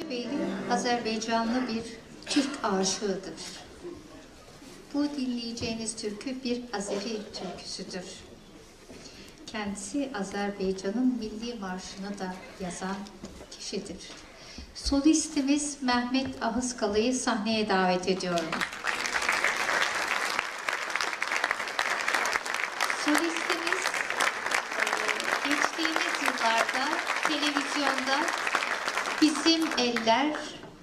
Beyli Azerbaycanlı bir Türk aşığıdır. Bu dinleyeceğiniz türkü bir Azeri türküsüdür. Kendisi Azerbaycan'ın milli marşını da yazan kişidir. Solistimiz Mehmet Ahıskalı'yı sahneye davet ediyorum. Solistimiz geçtiğimiz yıllarda televizyonda Bizim Eller,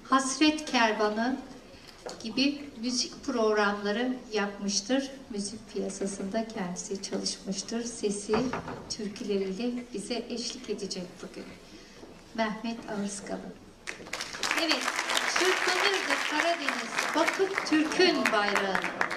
Hasret Kervanı gibi müzik programları yapmıştır. Müzik piyasasında kendisi çalışmıştır. Sesi türküleriyle bize eşlik edecek bugün. Mehmet Ağızkalı. Evet, çırpınırdı Karadeniz, bakıp Türk'ün bayrağını.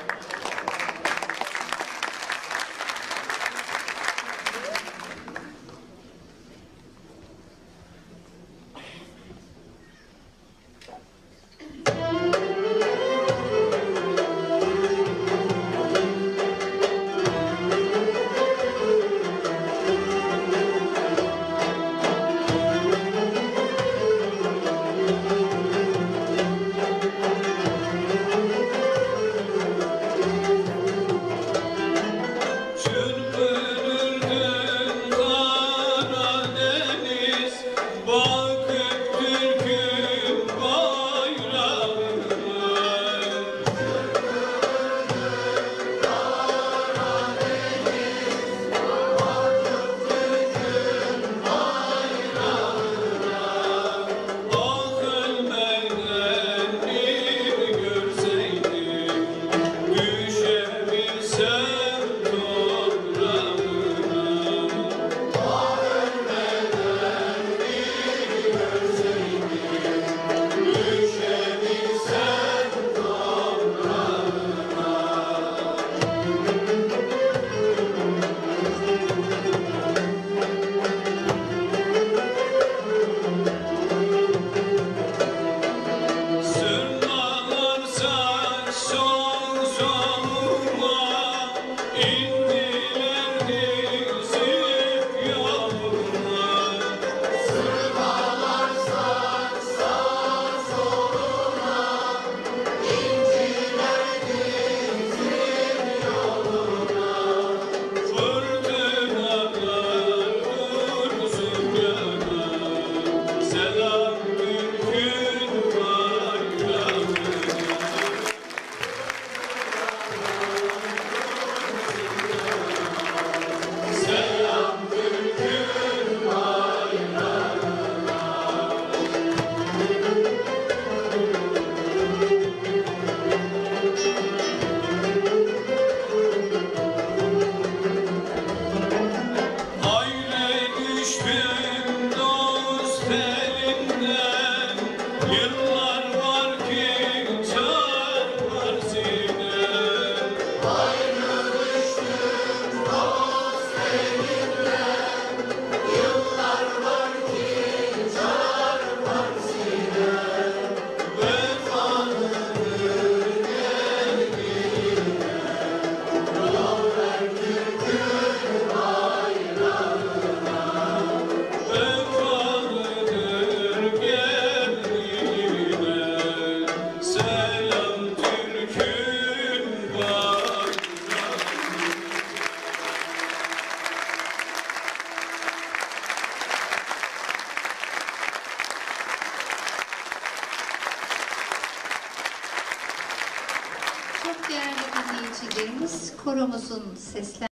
Çok değerli dinleyicilerimiz, koromuzun seslen